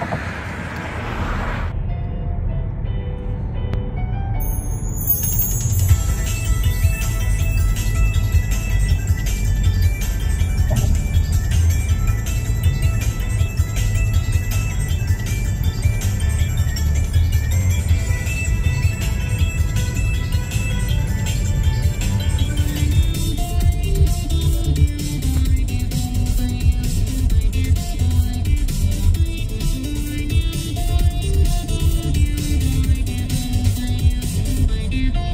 you you.